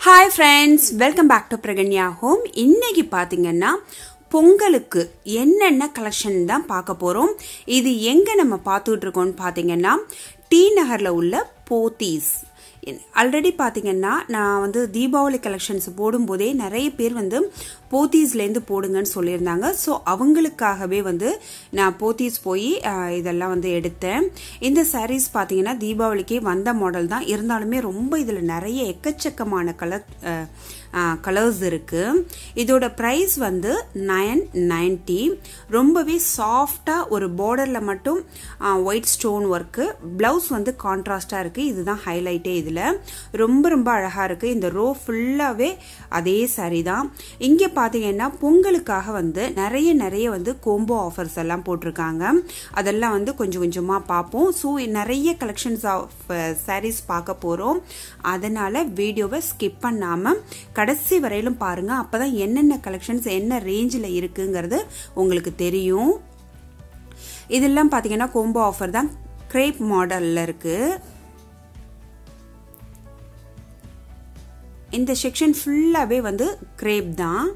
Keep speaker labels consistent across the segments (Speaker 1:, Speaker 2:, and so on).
Speaker 1: Hi friends welcome back to Pragnya home இன்னைக்கு பார்த்தீங்கன்னா பொங்கலுக்கு என்னென்ன கலெக்ஷன் தான் பார்க்க போகிறோம் இது எங்கே நம்ம பார்த்துட்ருக்கோம்னு பார்த்தீங்கன்னா டி நகரில் உள்ள போத்தீஸ் ஆல்ரெடி பார்த்தீங்கன்னா நான் வந்து தீபாவளி கலெக்ஷன்ஸ் போடும்போதே நிறைய பேர் வந்து போத்தீஸ்லேருந்து போடுங்கன்னு சொல்லியிருந்தாங்க. ஸோ அவங்களுக்காகவே வந்து நான் போத்தீஸ் போய் இதெல்லாம் வந்து எடுத்தேன். இந்த சாரீஸ் பார்த்தீங்கன்னா தீபாவளிக்கு வந்த மாடல் தான். இருந்தாலுமே ரொம்ப இதில் நிறைய எக்கச்சக்கமான கலர் கலர்ஸ் இருக்குது இதோட ப்ரைஸ் வந்து நயன் நைன்ட்டி ரொம்பவே சாஃப்டாக ஒரு பார்டரில் மட்டும் ஒயிட் ஸ்டோன் ஒர்க்கு ப்ளவுஸ் வந்து கான்ட்ராஸ்டாக இருக்குது இதுதான் ஹைலைட்டே இதில். ரொம்ப ரொம்ப அழகாக இருக்குது இந்த ரோ ஃபுல்லாகவே அதே saree தான். இங்கே பார்த்தீங்கன்னா பொங்கலுக்காக வந்து நிறைய நிறைய வந்து கோம்போ ஆஃபர்ஸ் எல்லாம் போட்டிருக்காங்க. அதெல்லாம் வந்து கொஞ்சம் கொஞ்சமாக பார்ப்போம். ஸோ நிறைய கலெக்ஷன்ஸ் ஆஃப் சாரீஸ் பார்க்க போகிறோம் அதனால் வீடியோவை ஸ்கிப் பண்ணாமல் கடைசி வரையிலும் பாருங்கள் அப்போ தான் என்னென்ன கலெக்ஷன்ஸ் என்ன ரேஞ்சில் இருக்குங்கிறது உங்களுக்கு தெரியும். இதெல்லாம் பார்த்தீங்கன்னா கோம்போ ஆஃபர் தான். கிரேப் மாடலில் இருக்குது இந்த செக்ஷன் ஃபுல்லாகவே வந்து கிரேப் தான்.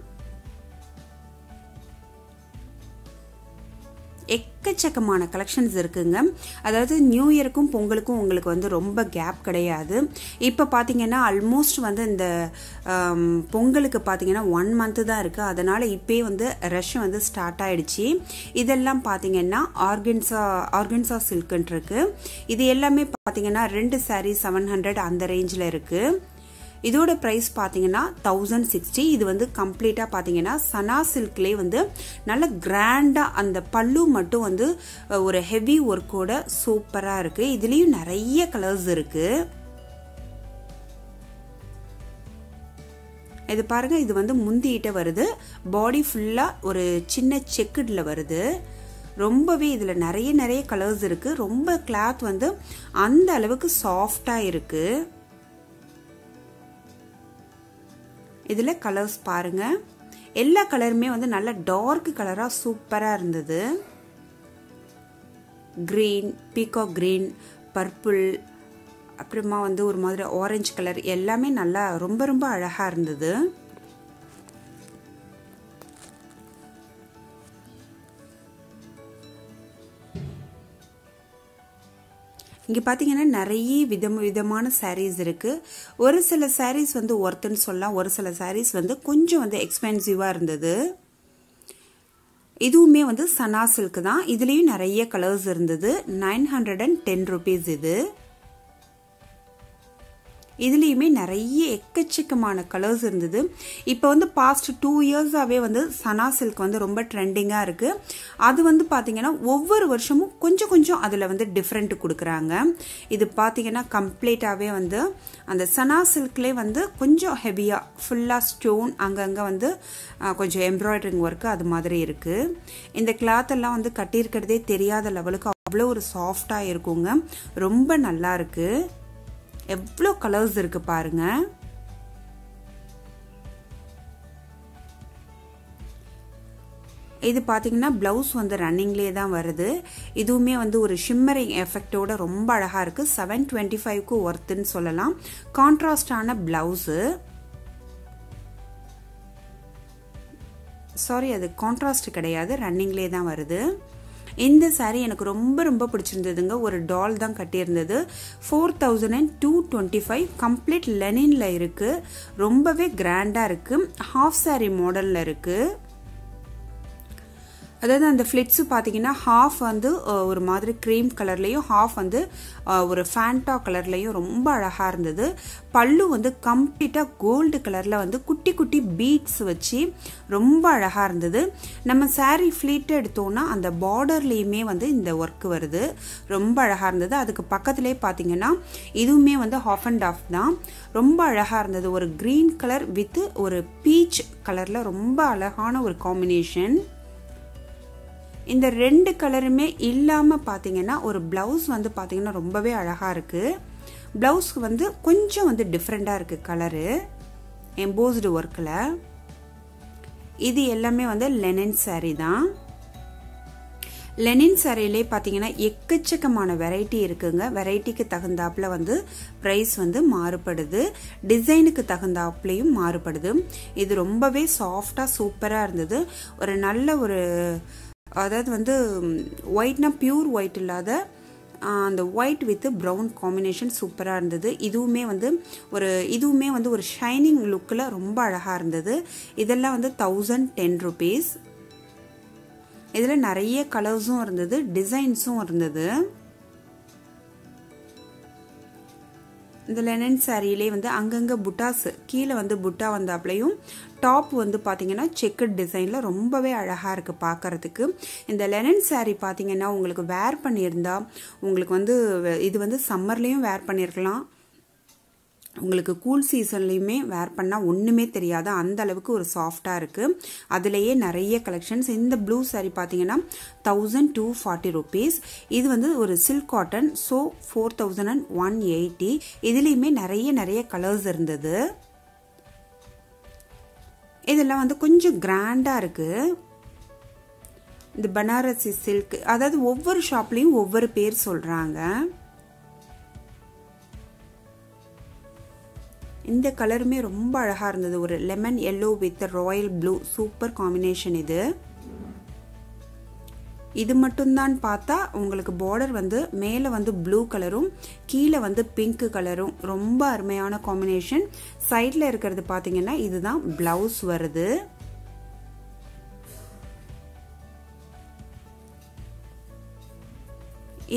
Speaker 1: எக்கச்சக்கமான கலெக்ஷன்ஸ் இருக்குங்க. அதாவது நியூ இயருக்கும் பொங்கலுக்கும் உங்களுக்கு வந்து ரொம்ப கேப் கிடையாது. இப்போ பார்த்தீங்கன்னா ஆல்மோஸ்ட் வந்து இந்த பொங்கலுக்கு பார்த்தீங்கன்னா ஒன் மந்த்து தான் இருக்குது அதனால் இப்போயே வந்து ரஷ் வந்து ஸ்டார்ட் ஆகிடுச்சு இதெல்லாம் பார்த்தீங்கன்னா ஆர்கன்ஸா ஆர்கன்ஸா சில்க்குன்னு இது எல்லாமே பார்த்தீங்கன்னா ரெண்டு சாரீ செவன் ஹண்ட்ரட் அந்த ரேஞ்சில் இருக்குது இதோட ப்ரைஸ் பார்த்தீங்கன்னா தௌசண்ட் சிக்ஸ்டி இது வந்து கம்ப்ளீட்டாக பார்த்தீங்கன்னா சனா சில்க்லேயே வந்து நல்ல கிராண்டாக அந்த பல்லு மட்டும் வந்து ஒரு ஹெவி ஒர்க்கோட சூப்பராக இருக்குது இதுலேயும் நிறைய கலர்ஸ் இருக்குது இது பாருங்க இது வந்து முந்திகிட்ட வருது. பாடி ஃபுல்லாக ஒரு சின்ன செக்குடில் வருது. ரொம்பவே இதில் நிறைய நிறைய கலர்ஸ் இருக்குது ரொம்ப கிளாத் வந்து அந்த அளவுக்கு சாஃப்டாக இருக்குது இதில் கலர்ஸ் பாருங்கள் எல்லா கலருமே வந்து நல்ல டார்க் கலராக சூப்பராக இருந்தது. க்ரீன் பீகாக் க்ரீன் பர்பிள் அப்புறமா வந்து ஒரு மாதிரி ஆரஞ்சு கலர் எல்லாமே நல்லா ரொம்ப ரொம்ப அழகாக இருந்தது. இங்கே பார்த்தீங்கன்னா நிறைய விதம் விதமான சாரீஸ் இருக்குது ஒரு சில சாரீஸ் வந்து ஒர்த்துன்னு சொல்லலாம். ஒரு சில சாரீஸ் வந்து கொஞ்சம் வந்து எக்ஸ்பென்சிவாக இருந்தது. இதுவுமே வந்து சனா சில்க் தான். இதுலேயும் நிறைய கலர்ஸ் இருந்தது. Nine hundred and ten rupees இது. இதுலேயுமே நிறைய எக்கச்சக்கமான கலர்ஸ் இருந்தது. இப்போ வந்து பாஸ்ட் டூ இயர்ஸாகவே வந்து சனா சில்க் வந்து ரொம்ப ட்ரெண்டிங்காக இருக்குது அது வந்து பார்த்திங்கன்னா ஒவ்வொரு வருஷமும் கொஞ்சம் கொஞ்சம் அதில் வந்து டிஃப்ரெண்ட் கொடுக்குறாங்க. இது பார்த்திங்கன்னா கம்ப்ளீட்டாகவே வந்து அந்த சனா சில்க்லேயே வந்து கொஞ்சம் ஹெவியாக ஃபுல்லாக ஸ்டோன் அங்கங்கே வந்து கொஞ்சம் எம்ப்ராய்டரிங் ஒர்க்கு அது மாதிரி இருக்குது இந்த கிளாத்தெல்லாம் வந்து கட்டியிருக்கிறதே தெரியாத லெவலுக்கு அவ்வளோ ஒரு சாஃப்டாக இருக்குங்க. ரொம்ப நல்லா இருக்குது எவ்வளோ கலர்ஸ் இருக்கு பாருங்க. இது பார்த்தீங்கன்னா ப்ளவுஸ் வந்து ரன்னிங்லேயே தான் வருது. இதுவுமே வந்து ஒரு ஷிம்மரிங் எஃபெக்டோட ரொம்ப அழகாக இருக்குது செவன் டுவெண்ட்டி ஃபைவ்க்கு ஒர்த்துன்னு சொல்லலாம். கான்ட்ராஸ்டான ப்ளவுஸு சாரி அது கான்ட்ராஸ்ட் கிடையாது. ரன்னிங்லேயே தான் வருது. இந்த சாரீ எனக்கு ரொம்ப ரொம்ப பிடிச்சிருந்ததுங்க. ஒரு டால் தான் கட்டியிருந்தது. Four thousand and two twenty five complete லெனினில் இருக்குது ரொம்பவே கிராண்டாக இருக்குது ஹாஃப் சாரீ மாடலில் இருக்குது அதாவது அந்த ஃப்ளிட்ஸு பார்த்தீங்கன்னா ஹாஃப் வந்து ஒரு மாதிரி க்ரீம் கலர்லேயும் ஹாஃப் வந்து ஒரு ஃபேண்டா கலர்லேயும் ரொம்ப அழகாக இருந்தது. பல்லு வந்து கம்ப்ளீட்டாக கோல்டு கலரில் வந்து குட்டி குட்டி பீட்ஸ் வச்சு ரொம்ப அழகாக இருந்தது. நம்ம சாரீ ஃப்ளீட்டை எடுத்தோம்னா அந்த பார்டர்லேயுமே வந்து இந்த ஒர்க் வருது. ரொம்ப அழகாக இருந்தது. அதுக்கு பக்கத்துலேயே பார்த்தீங்கன்னா இதுவுமே வந்து ஹாஃப் அண்ட் ஆஃப் தான். ரொம்ப அழகாக இருந்தது. ஒரு க்ரீன் கலர் வித் ஒரு பீச் கலரில் ரொம்ப அழகான ஒரு காம்பினேஷன் இந்த ரெண்டு கலருமே இல்லாமல் பார்த்தீங்கன்னா ஒரு ப்ளவுஸ் வந்து பார்த்தீங்கன்னா ரொம்பவே அழகாக இருக்குது ப்ளவுஸ்க்கு வந்து கொஞ்சம் வந்து டிஃப்ரெண்ட்டாக இருக்குது கலரு எம்போஸ்டு ஒர்க்கில் இது எல்லாமே வந்து லெனின் சாரீ தான். லெனின் சாரியிலே பார்த்தீங்கன்னா எக்கச்சக்கமான வெரைட்டி இருக்குங்க. வெரைட்டிக்கு தகுந்தாப்புல வந்து ப்ரைஸ் வந்து மாறுபடுது. டிசைனுக்கு தகுந்தாப்புலையும் மாறுபடுது. இது ரொம்பவே சாஃப்டாக சூப்பராக இருந்தது. ஒரு நல்ல ஒரு அதாவது வந்து ஒயிட்னா பியூர் ஒயிட் இல்லாத அந்த ஒயிட் வித் ப்ரௌன் காம்பினேஷன் சூப்பராக இருந்தது. இதுவுமே வந்து ஒரு இதுவுமே வந்து ஒரு ஷைனிங் லுக்கில் ரொம்ப அழகாக இருந்தது. இதெல்லாம் வந்து தௌசண்ட் டென் ருபீஸ் இதில் நிறைய கலர்ஸும் இருந்தது டிசைன்ஸும் இருந்தது. இந்த லெனன் சாரியிலே வந்து அங்கங்கே புட்டாஸ் கீழே வந்து புட்டா வந்தாப்லையும் டாப் வந்து பார்த்தீங்கன்னா செக்கட் டிசைனில் ரொம்பவே அழகாக இருக்குது பார்க்கறதுக்கு இந்த லெனன் சாரீ பார்த்தீங்கன்னா உங்களுக்கு வேர் பண்ணியிருந்தா உங்களுக்கு வந்து இது வந்து சம்மர்லேயும் வேர் பண்ணியிருக்கலாம் உங்களுக்கு கூல் சீசன்லேயுமே வேர் பண்ணால் ஒன்றுமே தெரியாது. அந்த அளவுக்கு ஒரு சாஃப்டாக இருக்குது அதுலேயே நிறைய கலெக்ஷன்ஸ் இந்த ப்ளூ சாரி பார்த்தீங்கன்னா தௌசண்ட் டூ ஃபார்ட்டி ருபீஸ் இது வந்து ஒரு silk cotton so four thousand and one eighty இதுலேயுமே நிறைய நிறைய கலர்ஸ் இருந்தது. இதெல்லாம் வந்து கொஞ்சம் கிராண்டாக இருக்குது இந்த பனாரசி சில்க் அதாவது ஒவ்வொரு ஷாப்லேயும் ஒவ்வொரு பேர் சொல்கிறாங்க இந்த கலருமே ரொம்ப அழகாக இருந்தது. ஒரு lemon yellow with royal blue super combination இது. இது மட்டும்தான் பார்த்தா உங்களுக்கு பார்டர் வந்து மேலே வந்து ப்ளூ கலரும் கீழே வந்து பிங்க் கலரும் ரொம்ப அருமையான காம்பினேஷன் சைடில் இருக்கிறது பார்த்தீங்கன்னா இதுதான் ப்ளவுஸ் வருது.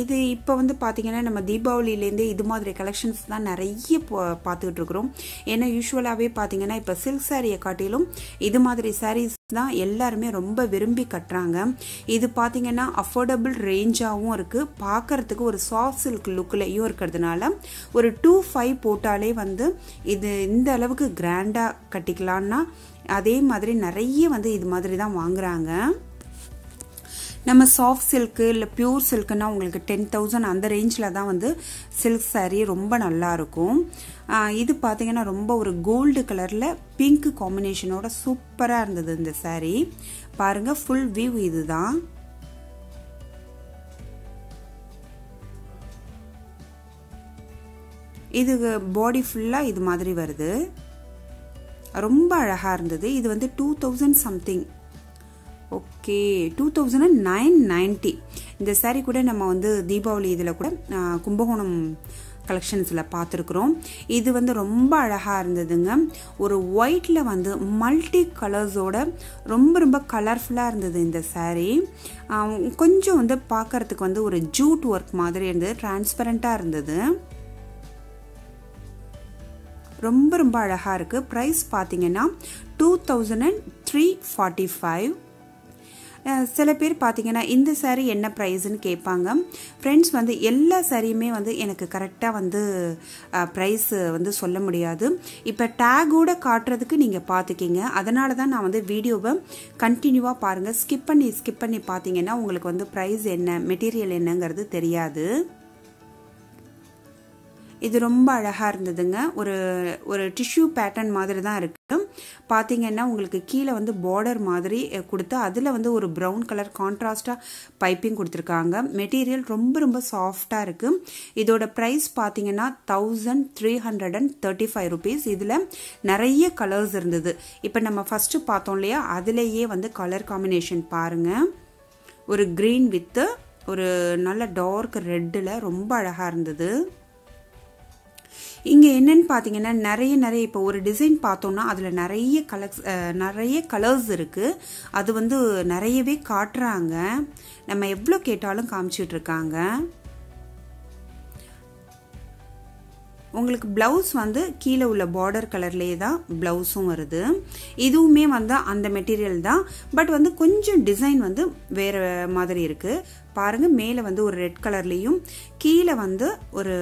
Speaker 1: இது இப்போ வந்து பார்த்தீங்கன்னா நம்ம தீபாவளியிலேருந்தே இது மாதிரி கலெக்ஷன்ஸ் தான் நிறைய பார்த்துக்கிட்டு இருக்கிறோம். ஏன்னா யூஸ்வலாகவே பார்த்தீங்கன்னா இப்போ சில்க் சாரியை காட்டிலும் இது மாதிரி சாரீஸ் தான் எல்லாருமே ரொம்ப விரும்பி கட்டுறாங்க. இது பார்த்தீங்கன்னா அஃபோர்டபுள் ரேஞ்சாகவும் இருக்குது பார்க்கறதுக்கு ஒரு சாஃப்ட் சில்க் லுக்லையும் இருக்கிறதுனால ஒரு டூ ஃபைவ் போட்டாலே வந்து இது இந்த அளவுக்கு கிராண்டாக கட்டிக்கலான்னா அதே மாதிரி நிறைய வந்து இது மாதிரி தான் வாங்குறாங்க. நம்ம சாஃப்ட் சில்க்கு இல்லை பியூர் சில்க்குன்னா உங்களுக்கு டென் தௌசண்ட் அந்த ரேஞ்சில் தான் வந்து சில்க் சாரீ ரொம்ப நல்லாயிருக்கும் இது பார்த்தீங்கன்னா ரொம்ப ஒரு கோல்டு கலரில் பிங்க் காம்பினேஷனோட சூப்பராக இருந்தது இந்த சாரீ பாருங்கள் ஃபுல் வியூ இதுதான். இது பாடி ஃபுல்லாக இது மாதிரி வருது. ரொம்ப அழகாக இருந்தது. இது வந்து two thousand something okay two thousand and nine ninety இந்த சாரீ கூட நம்ம வந்து தீபாவளி இதில் கூட கும்பகோணம் கலெக்ஷன்ஸில் பார்த்துருக்குறோம். இது வந்து ரொம்ப அழகாக இருந்ததுங்க. ஒரு ஒயிட்டில் வந்து மல்டி கலர்ஸோட ரொம்ப ரொம்ப கலர்ஃபுல்லாக இருந்தது இந்த சாரீ கொஞ்சம் வந்து பார்க்கறதுக்கு வந்து ஒரு ஜூட் ஒர்க் மாதிரி இருந்தது டிரான்ஸ்பரண்ட்டாக இருந்தது. ரொம்ப ரொம்ப அழகாக இருக்குது ப்ரைஸ் பார்த்தீங்கன்னா two thousand and three forty five சில பேர் பார்த்தீங்கன்னா இந்த சாரீ என்ன ப்ரைஸ்ன்னு கேட்பாங்க. ஃப்ரெண்ட்ஸ் வந்து எல்லா சாரியுமே வந்து எனக்கு கரெக்டாக வந்து ப்ரைஸ் வந்து சொல்ல முடியாது. இப்போ டேகோட காட்டுறதுக்கு நீங்கள் பார்த்துக்கிங்க அதனால தான் நான் வந்து வீடியோவை கண்டினியூவாக பாருங்கள் ஸ்கிப் பண்ணி ஸ்கிப் பண்ணி பார்த்தீங்கன்னா உங்களுக்கு வந்து ப்ரைஸ் என்ன மெட்டீரியல் என்னங்கிறது தெரியாது. இது ரொம்ப அழகாக இருந்ததுங்க. ஒரு ஒரு டிஷ்யூ பேட்டர்ன் மாதிரி தான் இருக்குது பார்த்தீங்கன்னா உங்களுக்கு கீழே வந்து பார்டர் மாதிரி கொடுத்து அதில் வந்து ஒரு ப்ரௌன் கலர் கான்ட்ராஸ்டாக பைப்பிங் கொடுத்துருக்காங்க. மெட்டீரியல் ரொம்ப ரொம்ப சாஃப்டாக இருக்குது இதோட ப்ரைஸ் பார்த்தீங்கன்னா thousand three hundred and thirty five rupees இதில் நிறைய கலர்ஸ் இருந்தது. இப்போ நம்ம ஃபஸ்ட்டு பார்த்தோம் இல்லையா? அதுலேயே வந்து கலர் காம்பினேஷன் பாருங்கள் ஒரு க்ரீன் வித்து ஒரு நல்ல டார்க் ரெட்டில் ரொம்ப அழகாக இருந்தது. இங்கே என்னென்னு பார்த்தீங்கன்னா நிறைய நிறைய இப்போ ஒரு டிசைன் பார்த்தோம்னா அதில் நிறைய கலர்ஸ் நிறைய கலர்ஸ் இருக்குது அது வந்து நிறையவே காட்டுறாங்க. நம்ம எவ்வளோ கேட்டாலும் காமிச்சிட்டு உங்களுக்கு ப்ளவுஸ் வந்து கீழே உள்ள பார்டர் கலர்லேயே தான் ப்ளவுஸும் வருது. இதுவுமே வந்து அந்த மெட்டீரியல் தான். பட் வந்து கொஞ்சம் டிசைன் வந்து வேறு மாதிரி இருக்குது பாருங்கள் மேலே வந்து ஒரு ரெட் கலர்லேயும் கீழே வந்து ஒரு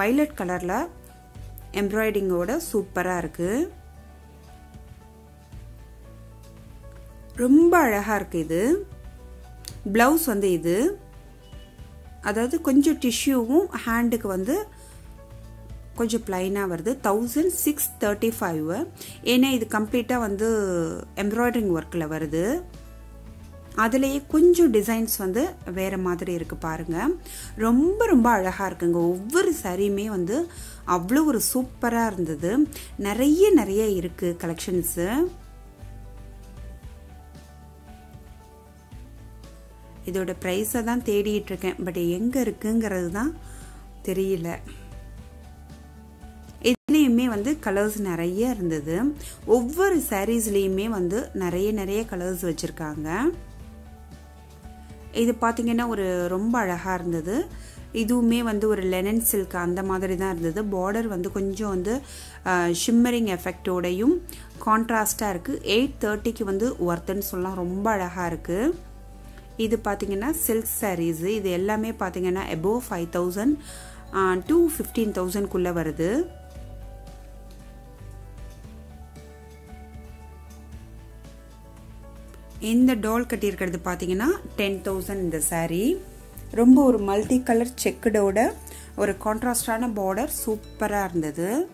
Speaker 1: வைலட் கலரில் எம்ப்ராய்டிங்கோட சூப்பராக இருக்குது ரொம்ப அழகாக இருக்குது இது. ப்ளவுஸ் வந்து இது. அதாவது கொஞ்சம் டிஷ்யூவும் ஹேண்டுக்கு வந்து கொஞ்சம் ப்ளைனாக வருது. தௌசண்ட் சிக்ஸ் தேர்ட்டி ஃபைவ் ஏன்னா இது கம்ப்ளீட்டாக வந்து எம்ப்ராய்டரிங் ஒர்க்கில் வருது. அதுலேயே கொஞ்சம் டிசைன்ஸ் வந்து வேறு மாதிரி இருக்குது பாருங்கள் ரொம்ப ரொம்ப அழகாக இருக்குங்க. ஒவ்வொரு சாரியுமே வந்து அவ்வளோ ஒரு சூப்பராக இருந்தது. நிறைய நிறைய இருக்குது கலெக்ஷன்ஸு இதோட ப்ரைஸை தான் தேடிகிட்டு இருக்கேன். பட் எங்கே இருக்குங்கிறது தான் தெரியல. இதுலேயுமே வந்து கலர்ஸ் நிறைய இருந்தது. ஒவ்வொரு சாரீஸ்லேயுமே வந்து நிறைய நிறைய கலர்ஸ் வச்சுருக்காங்க. இது பார்த்திங்கன்னா ஒரு ரொம்ப அழகாக இருந்தது. இதுவுமே வந்து ஒரு லெனன் சில்க் அந்த மாதிரி தான் இருந்தது. பார்டர் வந்து கொஞ்சம் வந்து ஷிம்மரிங் எஃபெக்டோடையும் கான்ட்ராஸ்டாக இருக்குது எயிட் தேர்ட்டிக்கு வந்து ஒர்த்துன்னு சொல்லலாம். ரொம்ப அழகாக இருக்குது இது பார்த்திங்கன்னா சில்க் சாரீஸு இது எல்லாமே பார்த்திங்கன்னா above five thousand two fifteen தௌசண்ட்குள்ளே வருது. இந்த டால் கட்டியிருக்கிறது பார்த்தீங்கன்னா டென் தௌசண்ட் இந்த சாரீ ரொம்ப ஒரு மல்டி கலர் செக்குடோட ஒரு கான்ட்ராஸ்டான பார்டர் சூப்பராக இருந்தது.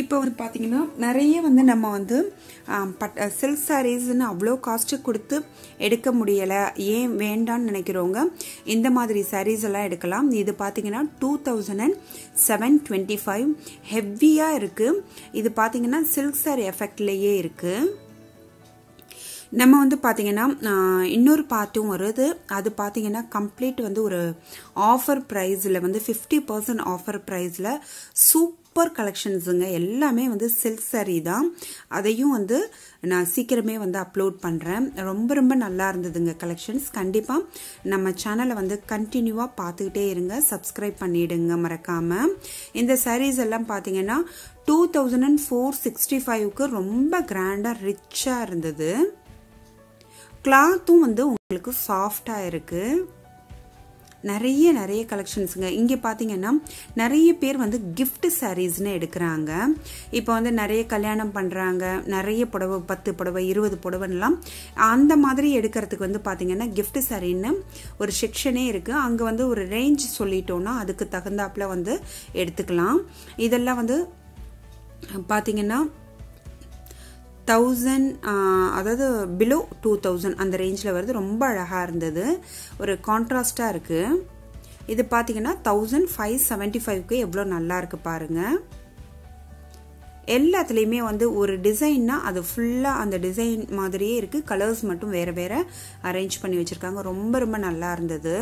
Speaker 1: இப்போ வந்து பார்த்தீங்கன்னா நிறைய வந்து நம்ம வந்து பட் சில்க் சாரீஸ்ன்னு அவ்வளோ காஸ்ட்டு கொடுத்து எடுக்க முடியலை. ஏன் வேண்டான்னு நினைக்கிறவங்க இந்த மாதிரி சாரீஸ் எல்லாம் எடுக்கலாம். இது பார்த்தீங்கன்னா two thousand and seven twenty five ஹெவியாக இருக்குது இது பார்த்தீங்கன்னா சில்க் சாரி எஃபெக்ட்லேயே இருக்குது நம்ம வந்து பார்த்தீங்கன்னா இன்னொரு பார்ட்டும் வருது. அது பார்த்தீங்கன்னா கம்ப்ளீட் வந்து ஒரு ஆஃபர் ப்ரைஸில் வந்து ஃபிஃப்டி பர்சன்ட் ஆஃபர் ப்ரைஸில் சூப்பர் கலெக்ஷன்ஸுங்க எல்லாமே வந்து சில்க் சாரீ தான். அதையும் வந்து நான் சீக்கிரமே வந்து அப்லோட் பண்ணுறேன் ரொம்ப ரொம்ப நல்லா இருந்ததுங்க கலெக்ஷன்ஸ் கண்டிப்பாக நம்ம சேனலை வந்து கண்டினியூவாக பார்த்துக்கிட்டே இருங்க. சப்ஸ்கிரைப் பண்ணிவிடுங்க மறக்காமல் இந்த சாரீஸ் எல்லாம் பார்த்தீங்கன்னா two thousand and four sixty ஃபைவ்க்கு ரொம்ப கிராண்டாக ரிச்சாக இருந்தது. கிளாத்தும் வந்து உங்களுக்கு சாஃப்டாக இருக்குது நிறைய நிறைய கலெக்ஷன்ஸுங்க இங்கே பார்த்தீங்கன்னா நிறைய பேர் வந்து கிஃப்ட் சாரீஸ்னு எடுக்கிறாங்க. இப்போ வந்து நிறைய கல்யாணம் பண்ணுறாங்க நிறைய புடவை பத்து புடவை இருபது புடவைலாம் அந்த மாதிரி எடுக்கிறதுக்கு வந்து பார்த்தீங்கன்னா கிஃப்ட் சாரின்னு ஒரு செக்ஷனே இருக்குது அங்கே வந்து ஒரு ரேஞ்ச் சொல்லிட்டோன்னா அதுக்கு தகுந்தாப்பில் வந்து எடுத்துக்கலாம். இதெல்லாம் வந்து பார்த்தீங்கன்னா தௌசண்ட் அதாவது பிலோ டூ தௌசண்ட் அந்த ரேஞ்சில் வருது. ரொம்ப அழகாக இருந்தது. ஒரு கான்ட்ராஸ்டாக இருக்குது இது பார்த்தீங்கன்னா தௌசண்ட் ஃபைவ் செவன்ட்டி ஃபைவ்க்கு எவ்வளோ நல்லா இருக்குது பாருங்கள் எல்லாத்துலேயுமே வந்து ஒரு டிசைன்னா அது ஃபுல்லாக அந்த டிசைன் மாதிரியே இருக்குது கலர்ஸ் மட்டும் வேறு வேறு அரேஞ்ச் பண்ணி வச்சுருக்காங்க. ரொம்ப ரொம்ப நல்லா இருந்தது.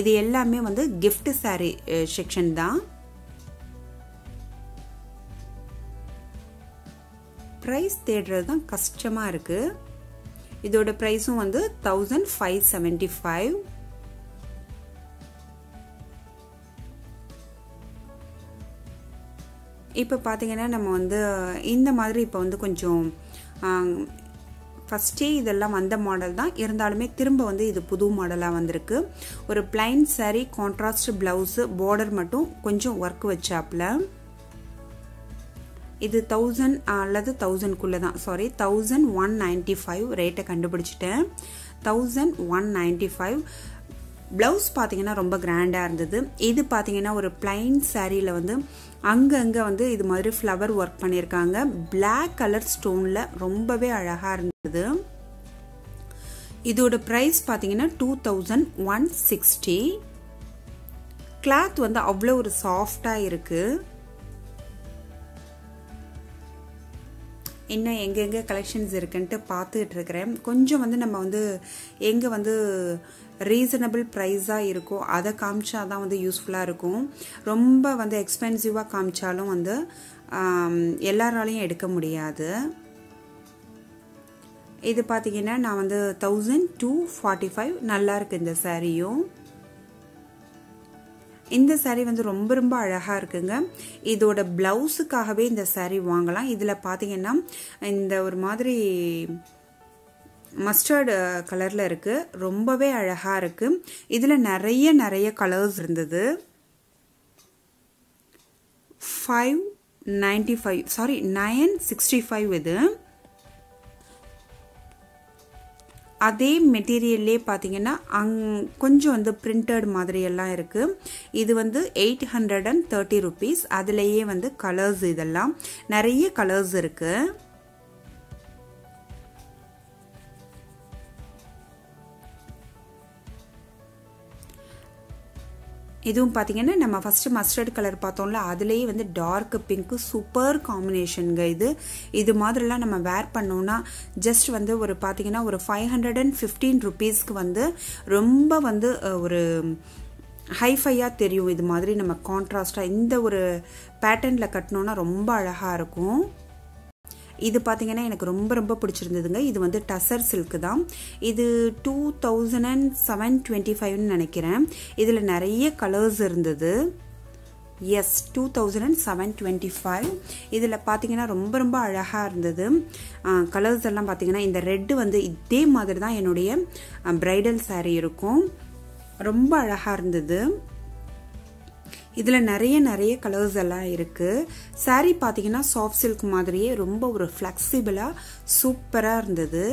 Speaker 1: இது எல்லாமே வந்து கிஃப்ட் சாரீ செக்ஷன் தான். ப்ரைஸ் தேடுறது தான் கஷ்டமாக இருக்குது இதோட ப்ரைஸும் வந்து தௌசண்ட் ஃபைவ் செவன்டி ஃபைவ் இப்போ பார்த்தீங்கன்னா நம்ம வந்து இந்த மாதிரி இப்போ வந்து கொஞ்சம் ஃபஸ்ட்டே இதெல்லாம் வந்த மாடல் தான். இருந்தாலுமே திரும்ப வந்து இது புது மாடலாக வந்திருக்கு. ஒரு plain sari contrast blouse border மட்டும் கொஞ்சம் ஒர்க் வச்சாப்பில். இது தௌசண்ட் அல்லது தௌசண்ட்குள்ளே தான் sorry thousand one ninety five ரேட்டை கண்டுபிடிச்சிட்டேன். Thousand one ninety five blouse பார்த்தீங்கன்னா ரொம்ப கிராண்டாக இருந்தது. இது பார்த்தீங்கன்னா ஒரு பிளைன் சாரியில் வந்து அங்கங்கே வந்து இது மாதிரி ஃப்ளவர் ஒர்க் பண்ணியிருக்காங்க பிளாக் கலர் ஸ்டோனில் ரொம்பவே அழகாக இருந்தது. இதோட ப்ரைஸ் பார்த்தீங்கன்னா two thousand one sixty cloth வந்து அவ்வளோ ஒரு சாஃப்டாக இருக்குது இன்னும் எங்கெங்கே கலெக்ஷன்ஸ் இருக்குன்ட்டு பார்த்துட்டு இருக்கிறேன் கொஞ்சம் வந்து நம்ம வந்து எங்கே வந்து ரீசனபிள் ப்ரைஸாக இருக்கோ அதை காமிச்சா தான் வந்து யூஸ்ஃபுல்லாக இருக்கும். ரொம்ப வந்து எக்ஸ்பென்சிவாக காமிச்சாலும் வந்து எல்லாராலையும் எடுக்க முடியாது. இது பார்த்தீங்கன்னா நான் வந்து தௌசண்ட் டூ ஃபார்ட்டி ஃபைவ் நல்லாயிருக்கு இந்த சாரியும். இந்த சாரீ வந்து ரொம்ப ரொம்ப அழகாக இருக்குங்க. இதோட ப்ளவுஸுக்காகவே இந்த சாரீ வாங்கலாம். இதில் பார்த்தீங்கன்னா இந்த ஒரு மாதிரி மஸ்டர்டு கலரில் இருக்குது ரொம்பவே அழகாக இருக்குது இதில் நிறைய நிறைய கலர்ஸ் இருந்தது. Five ninety five sorry nine sixty five இது. அதே மெட்டீரியல்லே பார்த்தீங்கன்னா அங் கொஞ்சம் வந்து பிரிண்டட் மாதிரியெல்லாம் இருக்குது இது வந்து eight hundred and thirty rupees அதுலேயே வந்து கலர்ஸ் இதெல்லாம். நிறைய கலர்ஸ் இருக்குது இதுவும் பார்த்தீங்கன்னா நம்ம ஃபஸ்ட்டு மஸ்டர்ட் கலர் பார்த்தோம்ல அதுலேயே வந்து டார்க் பிங்க்கு சூப்பர் காம்பினேஷனுங்க இது. இது மாதிரிலாம் நம்ம வேர் பண்ணோன்னா ஜஸ்ட் வந்து ஒரு பார்த்தீங்கன்னா ஒரு ஃபைவ் ஹண்ட்ரட் அண்ட் ஃபிஃப்டீன் ருபீஸ்க்கு வந்து ரொம்ப வந்து ஒரு ஹைஃபையாக தெரியும். இது மாதிரி நம்ம கான்ட்ராஸ்டாக இந்த ஒரு பேட்டர்னில் கட்டினோன்னா ரொம்ப அழகாக இருக்கும். இது பார்த்தீங்கன்னா எனக்கு ரொம்ப ரொம்ப பிடிச்சிருந்ததுங்க. இது வந்து டசர் சில்க்கு தான். இது two thousand and seven twenty ஃபைவ்னு நினைக்கிறேன். இதில் நிறைய கலர்ஸ் இருந்தது. Yes two thousand and seven twenty five இதில் பார்த்தீங்கன்னா ரொம்ப ரொம்ப அழகாக இருந்தது. கலர்ஸ் எல்லாம் பார்த்தீங்கன்னா இந்த ரெட்டு வந்து இதே மாதிரி தான் என்னுடைய ப்ரைடல் சாரீ இருக்கும். ரொம்ப அழகாக இருந்தது. இதில் நிறைய நிறைய கலர்ஸ் எல்லாம் இருக்குது சாரீ பார்த்தீங்கன்னா சாஃப்ட் சில்க் மாதிரியே ரொம்ப ஒரு ஃப்ளெக்சிபிளாக சூப்பராக இருந்தது.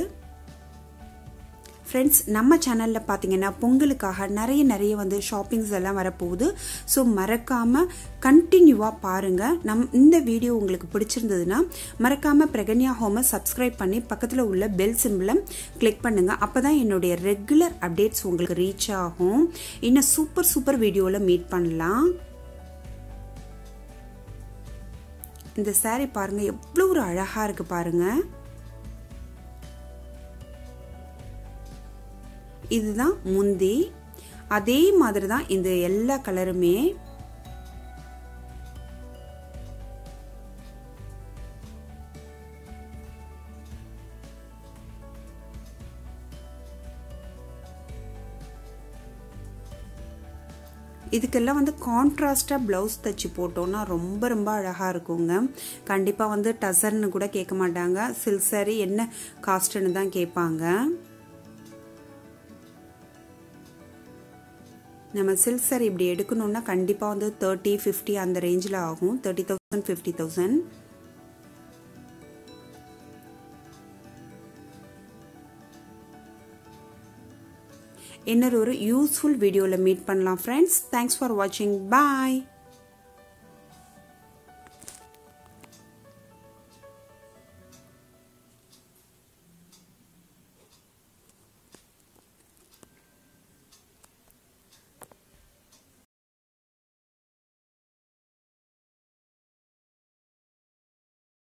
Speaker 1: ஃப்ரெண்ட்ஸ் நம்ம சேனலில் பார்த்தீங்கன்னா பொங்கலுக்காக நிறைய நிறைய வந்து ஷாப்பிங்ஸ் எல்லாம் வரப்போகுது. ஸோ மறக்காமல் கண்டினியூவாக பாருங்கள் நம் இந்த வீடியோ உங்களுக்கு பிடிச்சிருந்ததுன்னா மறக்காமல் பிரகன்யா ஹோமை சப்ஸ்கிரைப் பண்ணி பக்கத்தில் உள்ள பெல் சிம்பிளை கிளிக் பண்ணுங்கள் அப்போ தான் என்னுடைய ரெகுலர் அப்டேட்ஸ் உங்களுக்கு ரீச் ஆகும். இன்னும் சூப்பர் சூப்பர் வீடியோவில் மீட் பண்ணலாம். இந்த சாரீ பாருங்க எவ்வளோ ஒரு அழகா இருக்கு பாருங்க. இதுதான் முந்தி. அதே மாதிரி தான் இந்த எல்லா கலருமே இதுக்கெல்லாம் வந்து கான்ட்ராஸ்டாக ப்ளவுஸ் தைச்சி போட்டோன்னா ரொம்ப ரொம்ப அழகாக இருக்குங்க. கண்டிப்பாக வந்து டசர்னு கூட கேட்க மாட்டாங்க. சில்க் சாரி என்ன காஸ்ட்டுன்னு தான் கேட்பாங்க. நம்ம சில்க் சாரி இப்படி எடுக்கணுன்னா கண்டிப்பாக வந்து தேர்ட்டி ஃபிஃப்டி அந்த ரேஞ்சில் ஆகும். தேர்ட்டி தௌசண்ட் ஃபிஃப்டி தௌசண்ட் இன்னொரு ஒரு யூஸ்ஃபுல் வீடியோவில் மீட் பண்ணலாம் ஃப்ரெண்ட்ஸ் தேங்க்ஸ் ஃபார் வாட்சிங் பாய்